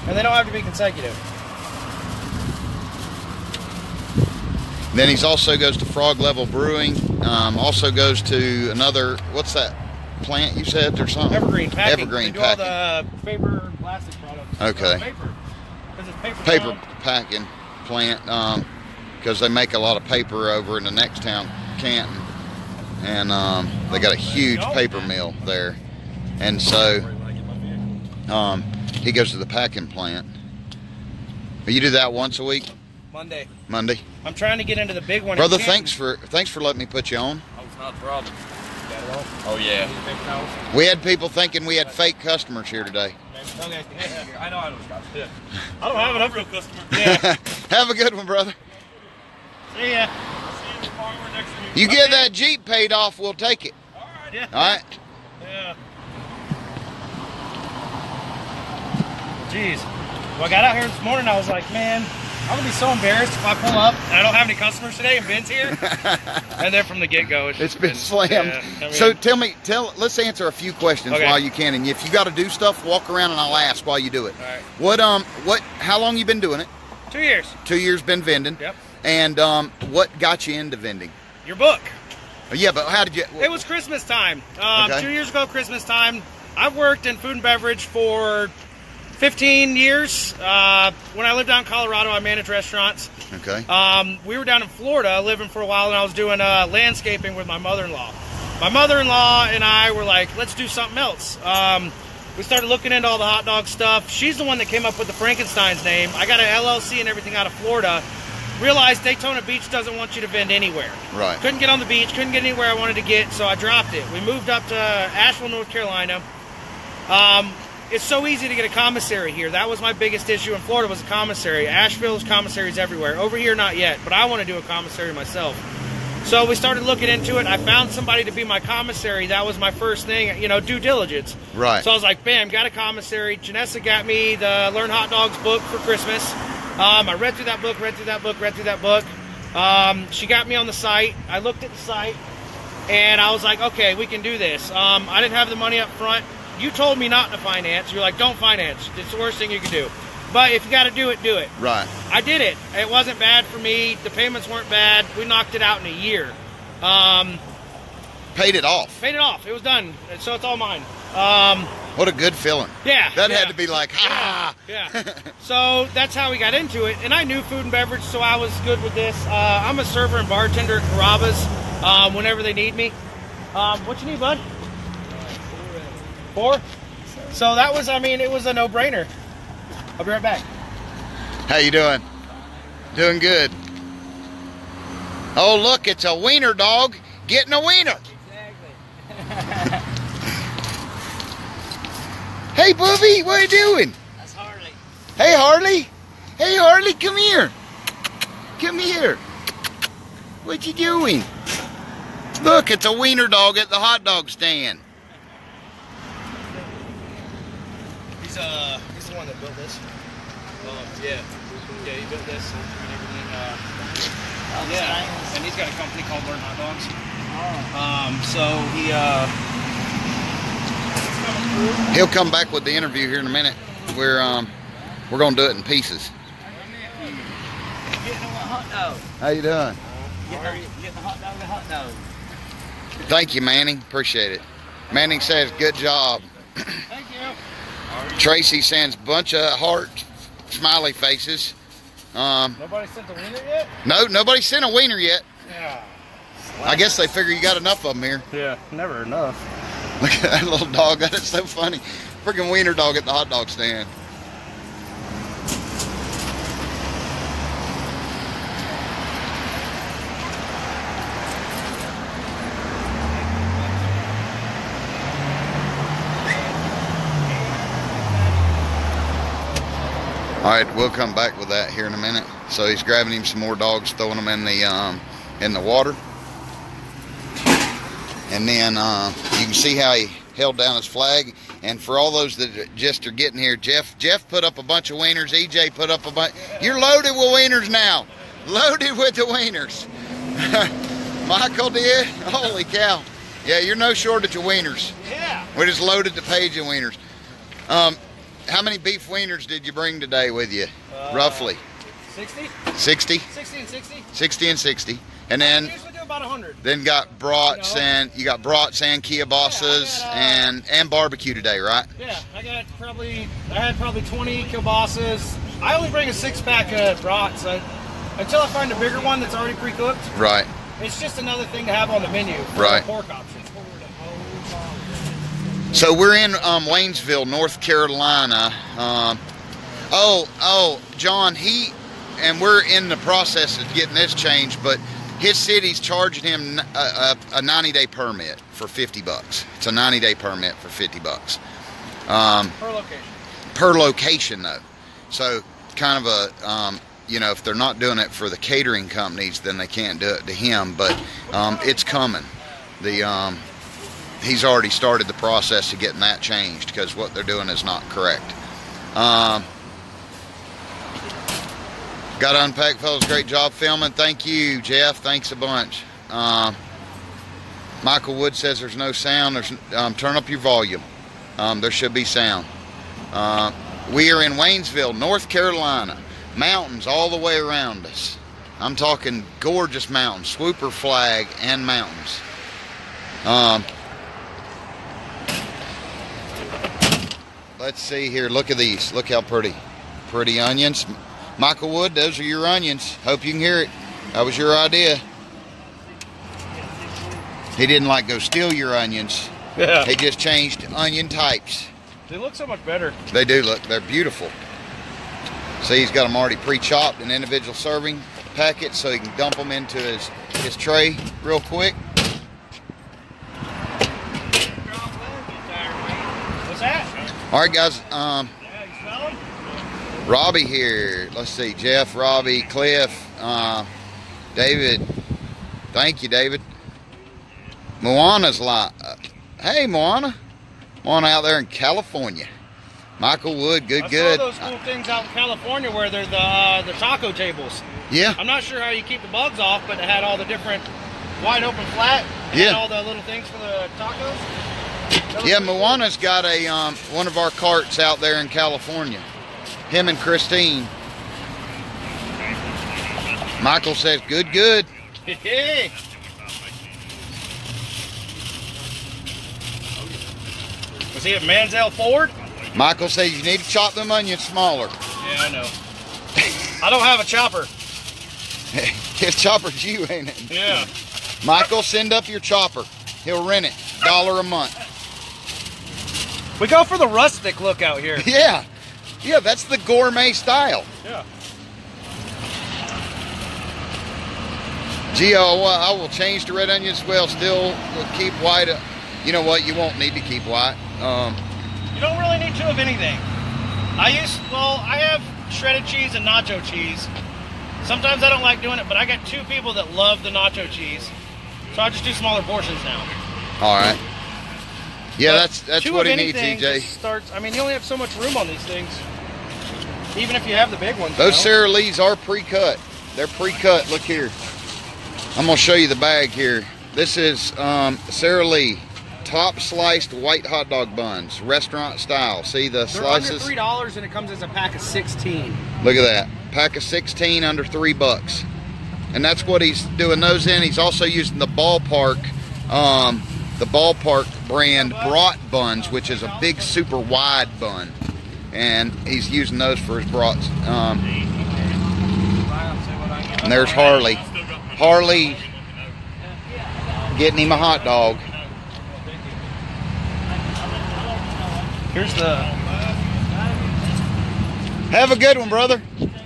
and they don't have to be consecutive. Then he's also goes to Frog Level Brewing. Um, also goes to another. What's that plant you said or something? Evergreen packing. Evergreen they do packing. all the paper and plastic products. Okay. Uh, paper. Paper. paper packing plant because they make a lot of paper over in the next town, Canton, and um, they got a huge paper mill there, and so Right when I get my vehicle. um, he goes to the packing plant. You do that once a week, Monday. Monday, I'm trying to get into the big one. brother. Thanks for thanks for letting me put you on. Oh, it's not a problem. Got it all. Oh yeah. We had people thinking we had fake customers here today. Okay. I know I was got yeah. I don't have enough real customer. Yeah. Have a good one, brother. See ya. See you farmer next week. You get that Jeep paid off, we'll take it. Yeah. All right. Yeah. Jeez. Well, I got out here this morning. I was like, man, I'm gonna be so embarrassed if I pull up and I don't have any customers today and Ben's here. and then from the get go, It's been slammed. yeah, I mean- so tell me, tell. Let's answer a few questions Okay. while you can, and if you got to do stuff, walk around and I'll ask while you do it. All right. What um, what? How long you been doing it? Two years. Two years been vending. Yep. And um, what got you into vending? Your book. Oh, Yeah, but how did you? It was Christmas time. Um, Okay. Two years ago, Christmas time. I've worked in food and beverage for 15 years. Uh, when I lived down in Colorado, I managed restaurants. Okay. Um, we were down in Florida living for a while, and I was doing uh, landscaping with my mother-in-law. My mother-in-law and I were like, let's do something else. Um, we started looking into all the hot dog stuff. She's the one that came up with the Frank and Steins name. I got an LLC and everything out of Florida. Realized Daytona Beach doesn't want you to vend anywhere. Right. Couldn't get on the beach, couldn't get anywhere I wanted to get, so I dropped it. We moved up to Asheville, North Carolina. Um, it's so easy to get a commissary here. That was my biggest issue in Florida was a commissary. Asheville's commissaries everywhere. Over here, not yet, but I want to do a commissary myself. So we started looking into it. I found somebody to be my commissary. That was my first thing, you know, due diligence. Right. So I was like, bam, got a commissary. Janessa got me the Learn Hot Dogs book for Christmas. Um, I read through that book, read through that book, read through that book. Um, she got me on the site. I looked at the site, and I was like, okay, we can do this. Um, I didn't have the money up front. You told me not to finance. You're like, don't finance. It's the worst thing you can do. But if you got to do it, do it. Right. I did it. It wasn't bad for me. The payments weren't bad. We knocked it out in a year. Um, Paid it off. paid it off. It was done. So it's all mine. Um, What a good feeling. yeah. That yeah. had to be like, ah. Yeah. so that's how we got into it. And I knew food and beverage, so I was good with this. Uh, I'm a server and bartender at Carrabba's um, whenever they need me. Um, what you need, bud? Four? So that was, I mean, it was a no-brainer. I'll be right back. How you doing? Doing good. Oh, look, it's a wiener dog getting a wiener. Exactly. Hey, Bubby, what are you doing? That's Harley. Hey, Harley. Hey, Harley, come here. Come here. What you doing? Look, it's a wiener dog at the hot dog stand. He's uh he's the one that built this. Um, yeah, yeah, he built this and everything. Uh, yeah, and he's got a company called Learn Hot Dogs. Oh. Um, so he uh, He'll come back with the interview here in a minute. We're um, we're gonna do it in pieces. Getting a hot dog. How you doing? Getting a, hot dog, a hot dog. Thank you, Manning. Appreciate it. Manning says, "Good job." thank you. Tracy sends bunch of heart smiley faces. Um, Nobody sent the wiener yet. no, nobody sent a wiener yet. Yeah. I guess they figure you got enough of them here. Yeah, never enough. Look at that little dog. That is so funny. Freaking wiener dog at the hot dog stand. All right, we'll come back with that here in a minute. So he's grabbing him some more dogs, throwing them in the um, in the water. And then uh, you can see how he held down his flag. And for all those that just are getting here, Jeff Jeff put up a bunch of wieners. EJ put up a bunch. You're loaded with wieners now. Loaded with the wieners. Michael did. Holy cow. Yeah, you're no shortage of wieners. Yeah. We just loaded the page of wieners. Um, how many beef wieners did you bring today with you? Uh, Roughly 60? 60, 60 and 60? 60 and 60. And then I usually do about 100. then got brats You know? and you got brats and kielbasa's Yeah, uh, and and barbecue today, right? Yeah, I got probably, I had probably 20 kielbasa's. I only bring a six pack of brats I, until I find a bigger one that's already pre cooked. Right. It's just another thing to have on the menu Right. pork option. So we're in um, Waynesville, North Carolina. Um, oh, oh, John, he and we're in the process of getting this changed, but his city's charging him a, a, a 90 day permit for 50 bucks. It's a 90 day permit for 50 bucks. Um, Per location. per location though. So kind of a um, you know if they're not doing it for the catering companies, then they can't do it to him. But um, it's coming. The um, he's already started the process of getting that changed because what they're doing is not correct. Um, got to unpack, fellas. Great job filming. Thank you, Jeff. Thanks a bunch. Um, Michael Wood says there's no sound. There's um, turn up your volume. Um, there should be sound. Uh, we are in Waynesville, North Carolina. Mountains all the way around us. I'm talking gorgeous mountains, swooper flag and mountains. Let's see here. Look at these. Look how pretty. Pretty onions. Michael Wood, those are your onions. Hope you can hear it. That was your idea. He didn't like go steal your onions. Yeah. He just changed onion types. They look so much better. They do look, they're beautiful. See, he's got them already pre-chopped in individual serving packets so he can dump them into his, his tray real quick. What's that? All right, guys. Um, Yeah, you smell 'em? Robbie here. Let's see. Jeff, Robbie, Cliff, uh, David. Thank you, David. Moana's like, uh, hey, Moana. Moana out there in California. Michael Wood, good, I good. those cool things out in California where they're the uh, the taco tables. yeah, I'm not sure how you keep the bugs off, but it had all the different wide open flat. Yeah. All the little things for the tacos. Yeah. Moana's got a um, one of our carts out there in California. Him and Christine. Michael says, good, good. Was he at Manziel Ford? Michael says you need to chop them onions smaller. Yeah, I know. I don't have a chopper. His chopper's you, ain't it? Yeah. Michael, send up your chopper. He'll rent it. Dollar a month. We go for the rustic look out here. Yeah. Yeah, that's the gourmet style. Yeah. I will- I will change to red onions well. Still will keep white. uh, You know what? You won't need to keep white. Um, You don't really need to of anything. I use well, I have shredded cheese and nacho cheese. Sometimes I don't like doing it, but I got two people that love the nacho cheese, so I just do smaller portions now. all right. Yeah, But that's that's what he needs, EJ. Starts. I mean, you only have so much room on these things, even if you have the big ones. Those you know? Sara Lee's are pre-cut. They're pre-cut. Look here. I'm gonna show you the bag here. This is um, Sara Lee top sliced white hot dog buns, restaurant style. See the They're under slices? three dollars, and it comes as a pack of sixteen. Look at that. Pack of 16 under three bucks. And that's what he's doing those in. He's also using the ballpark, um, the ballpark brand brat buns, which is a big super wide bun. And he's using those for his brats. Um, and there's Harley. Harley getting him a hot dog. Here's the. Have a good one, brother. You done,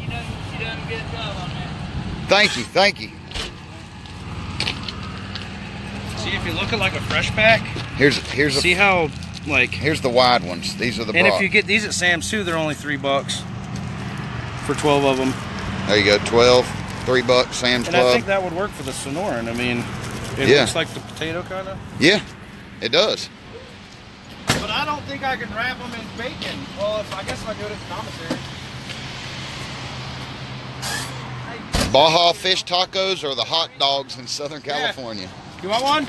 you done a good job on that. Thank you. Thank you. See if you look at like a fresh pack. Here's here's a, See how like. here's the wide ones. These are the And if you get these at Sam's too, they're only three bucks for twelve of them. There you go, 12, three bucks, Sam's And I Club. think that would work for the Sonoran. I mean, it Yeah. looks like the potato kind of. yeah, it does. But I don't think I can wrap them in bacon. Well, if I guess if I do it at the commissary. Baja fish tacos are the hot dogs in Southern Yeah. California. You want one?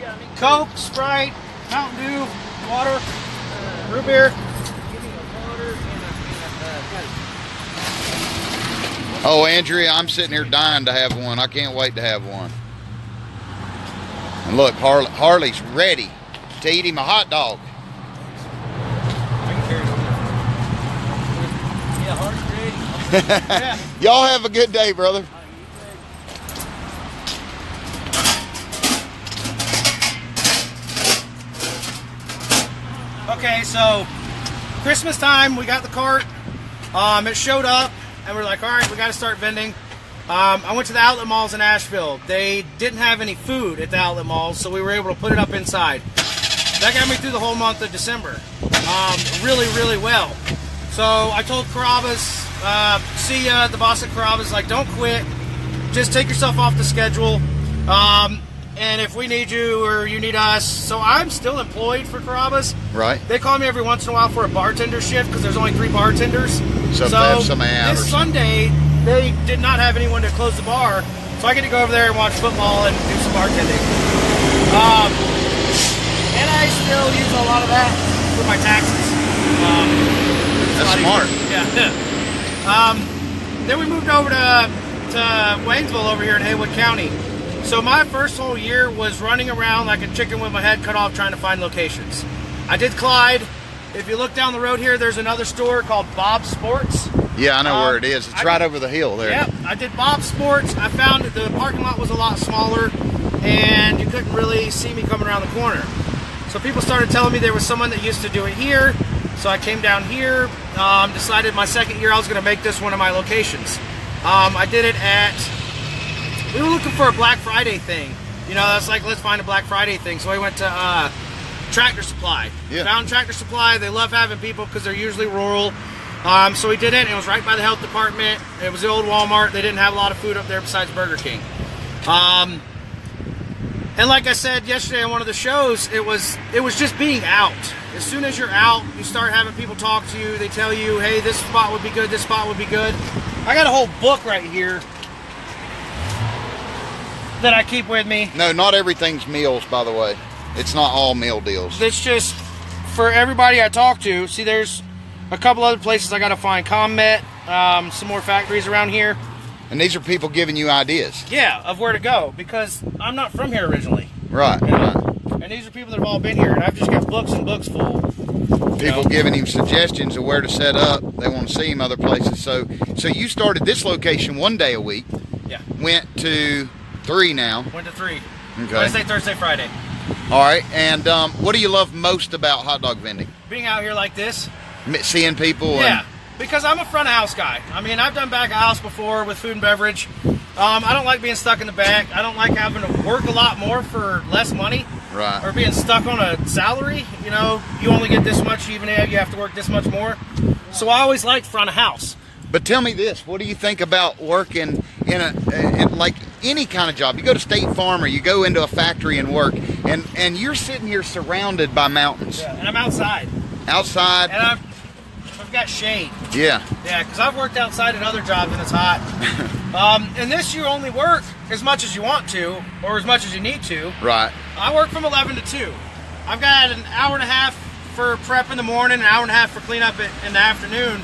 Yeah, I mean, Coke, Sprite, Mountain Dew, water, root beer. give me a water and a, and a uh, Oh, Andrea, I'm sitting here dying to have one. I can't wait to have one. And look, Harley, Harley's ready to eat him a hot dog. I can carry it over Yeah, Harley's ready. Y'all have a good day, brother. Okay, so Christmas time, we got the cart. Um, it showed up, and we're like, all right, we got to start vending. Um, I went to the outlet malls in Asheville. They didn't have any food at the outlet malls, so we were able to put it up inside. That got me through the whole month of December, um, really, really well. So I told Carrabba's, uh, see ya, the boss at Carrabba's, like, don't quit. Just take yourself off the schedule. Um, and if we need you or you need us, so I'm still employed for Carrabba's. Right? They call me every once in a while for a bartender shift because there's only three bartenders. So have some ad this. Sunday, they did not have anyone to close the bar, so I get to go over there and watch football and do some bartending. Um, and I still use a lot of that for my taxes. Um, That's smart. Yeah. um, then we moved over to to Waynesville over here in Haywood County. So my first whole year was running around like a chicken with my head cut off trying to find locations. I did Clyde, If you look down the road here, there's another store called Bob Sports. Yeah, I know Um, where it is. It's I- right over the hill there. Yep, I did Bob Sports. I found that the parking lot was a lot smaller, and you couldn't really see me coming around the corner. So people started telling me there was someone that used to do it here. So I came down here. Um, decided my second year I was going to make this one of my locations. Um, I did it at. We were looking for a Black Friday thing. You know, that's like let's find a Black Friday thing. So I went to uh, Tractor Supply. Yeah. Found Tractor Supply. They love having people because they're usually rural. Um, so we did it. It was right by the health department. It was the old Walmart. They didn't have a lot of food up there besides Burger King. Um, and like I said yesterday on one of the shows, it was it was just being out. As soon as you're out, you start having people talk to you. They tell you, "Hey, this spot would be good. This spot would be good." I got a whole book right here that I keep with me. No, not everything's meals, by the way. It's not all meal deals. It's just for everybody I talk to. See, there's a couple other places I got to find. Commet, um, some more factories around here. And these are people giving you ideas. Yeah, of where to go because I'm not from here originally. Right. You know? right. And these are people that have all been here, and I've just got books and books full. People know? giving him suggestions of where to set up. They want to see him other places. So, so you started this location one day a week. Yeah. Went to three now. Went to three. Okay. Wednesday, Thursday, Friday. All right. And um, what do you love most about hot dog vending? Being out here like this. Seeing people. Yeah. Because I'm a front of house guy. I mean, I've done back of house before with food and beverage. Um, I don't like being stuck in the back. I don't like having to work a lot more for less money. right. or being stuck on a salary. You know, you only get this much, even if you have to work this much more. So I always liked front of house. But tell me this: What do you think about working in a like any kind of job? You go to State Farm or you go into a factory and work, and and you're sitting here surrounded by mountains And I'm outside, outside. and I've I've got shade. Yeah. Yeah, because I've worked outside at other jobs and it's hot. um, and this you only work as much as you want to, or as much as you need to. Right. I work from 11 to 2. I've got an hour and a half for prep in the morning, an hour and a half for cleanup in the afternoon.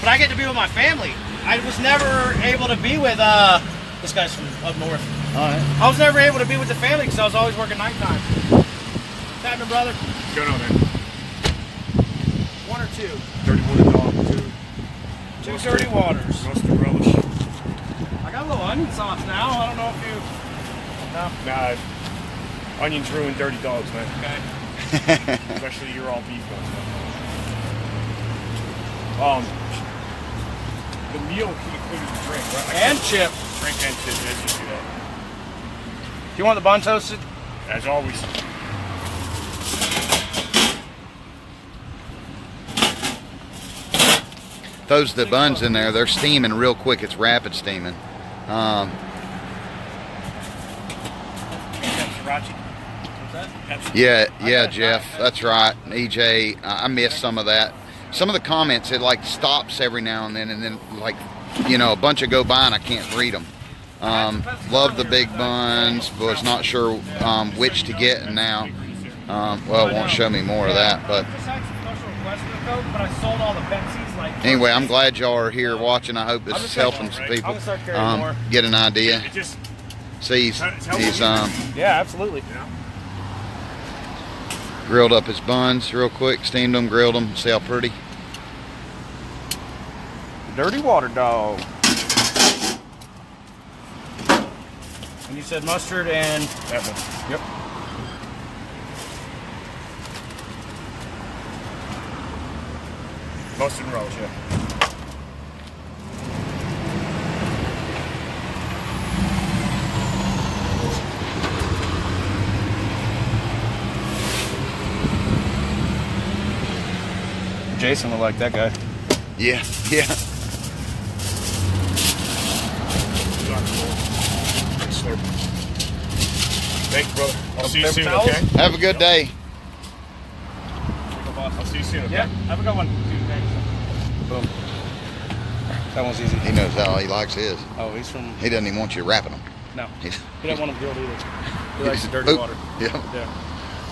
But I get to be with my family. I was never able to be with uh this guy's from up north. All right. I was never able to be with the family because I was always working nighttime. What's happening, brother? Going on there. One or two. Dirty water dog, two. Two dirty waters. Mustard relish. I got a little onion sauce now. I don't know if you. No. Nah, onions ruin dirty dogs, man. Okay. Especially your all beef ones. Um, the meal included the drink, right? I And can't- chip. drink and chip. Let's just do that. Do you want the bun toasted? As always. Those the buns in there. They're steaming real quick. It's rapid steaming. Um, Sriracha. What's that? Pepsi. yeah, yeah, Jeff. That's right. EJ, I I missed some of that. Some of the comments it like stops every now and then, and then like you know a bunch of go by and I can't read them. Um, love the big buns. but Was not sure um, which to get and now. Um, well, it won't show me more of that, but. I just had some special requests for the Coke, but I sold all the Pepsis. Like Anyway, I'm glad y'all are here watching. I hope this is helping some people gonna start carrying um, get an idea. See, he's, he's um, Yeah, absolutely. You know, grilled up his buns real quick, steamed them, grilled them. See how pretty. Dirty water dog. And you said mustard and that one. yep. Mustard and relish, yeah. Jason looked like that guy. Yeah, yeah. Thanks, brother. I'll see you soon, towels? okay? Have a good day. I'll see you soon, okay? Yeah, have a good one. Boom. That one's easy. He knows how he likes his. Oh, he's from He doesn't even want you wrapping them. no. He's, He doesn't want them grilled either. He likes the dirty Boop. water. Yeah, Yeah.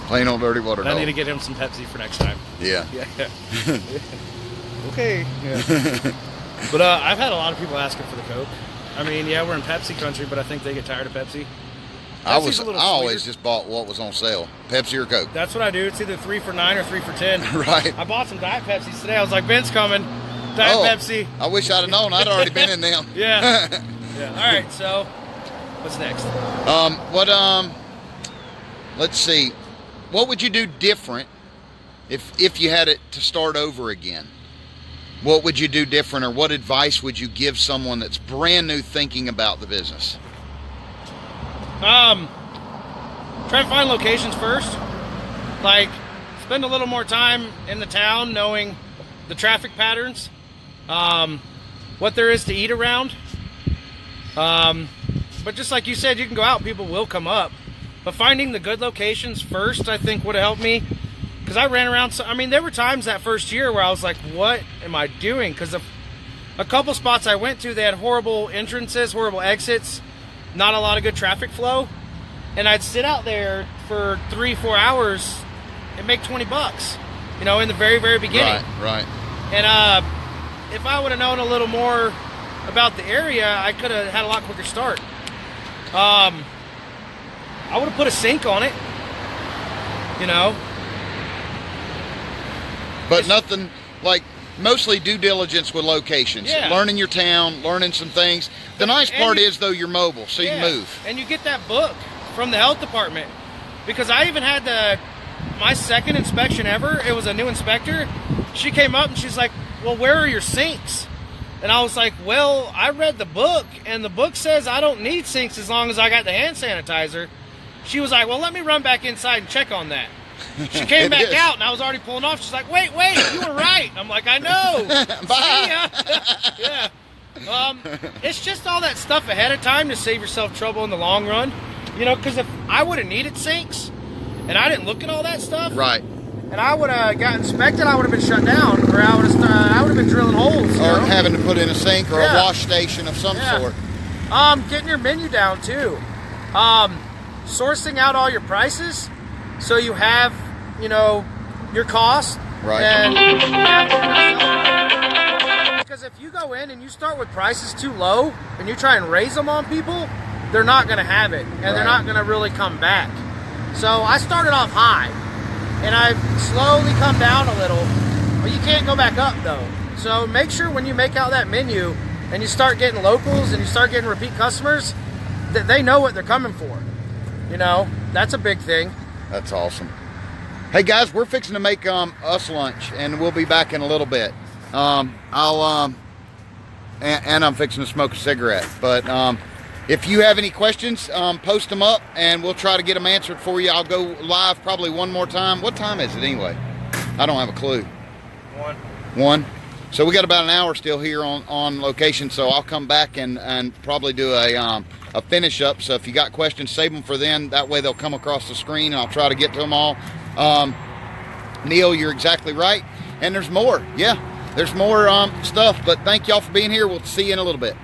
Plain old dirty water And I dog. need to get him some Pepsi for next time. yeah. Yeah. okay. Yeah. but uh, I've had a lot of people asking for the Coke. I mean, yeah, we're in Pepsi country, but I think they get tired of Pepsi. I Pepsi's was a I little always just bought what was on sale, Pepsi or Coke. That's what I do. It's either three for nine or three for ten. Right. I bought some Diet Pepsis today. I was like, Ben's coming. Diet Oh, Pepsi. I wish I'd have known. I'd already been in them. Yeah. Yeah. All right. So, what's next? Um, what um, let's see, what would you do different if if you had it to start over again? What would you do different, or what advice would you give someone that's brand new thinking about the business? Um, try to find locations first. Like, spend a little more time in the town, knowing the traffic patterns, um, what there is to eat around. Um, but just like you said, you can go out, people will come up. But finding the good locations first, I think, would have helped me. Because I ran around. So, I mean, there were times that first year where I was like, "What am I doing?" Because a couple spots I went to, they had horrible entrances, horrible exits, not a lot of good traffic flow, and I'd sit out there for three, four hours and make twenty bucks. You know, in the very, very beginning. Right, right. And uh, if I would have known a little more about the area, I could have had a lot quicker start. Um, I would have put a sink on it. You know, But nothing like mostly due diligence with locations, Yeah. learning your town, learning some things. The nice part you- is though you're mobile, so you Yeah. can move. And you get that book from the health department. Because I even had the my second inspection ever, it was a new inspector. She came up and she's like, Well, where are your sinks? And I was like, Well, I read the book and the book says I don't need sinks as long as I got the hand sanitizer. She was like, Well, let me run back inside and check on that. She came back is. out and I was already pulling off. She's like, Wait, wait, you were right. I'm like, I know. Bye. Yeah. Um, it's just all that stuff ahead of time to save yourself trouble in the long run. You know, because if I would have needed sinks and I didn't look at all that stuff, Right. and I would have got inspected, I would have been shut down, or I would have uh, I would have been drilling holes. Or know? having to put in a sink or Yeah. a wash station of some Yeah. sort. Um, getting your menu down too. Um, sourcing out all your prices so you have, you know, your cost. Right. And because if you go in and you start with prices too low and you try and raise them on people, they're not going to have it and Right. they're not going to really come back. So I started off high and I've slowly come down a little, but you can't go back up though. So make sure when you make out that menu and you start getting locals and you start getting repeat customers that they know what they're coming for. You know, that's a big thing. That's awesome. Hey guys, we're fixing to make um, us lunch, and we'll be back in a little bit. Um, I'll um, and, and I'm fixing to smoke a cigarette. But um, if you have any questions, um, post them up, and we'll try to get them answered for you. I'll go live probably one more time. What time is it anyway? I don't have a clue. One. One. So we got about an hour still here on, on location. So I'll come back and, and probably do a um, a finish up. So if you got questions, save them for then. That way they'll come across the screen, and I'll try to get to them all. Um, Neil, you're exactly right. And there's more. Yeah, there's more um, stuff. But thank y'all for being here. We'll see you in a little bit.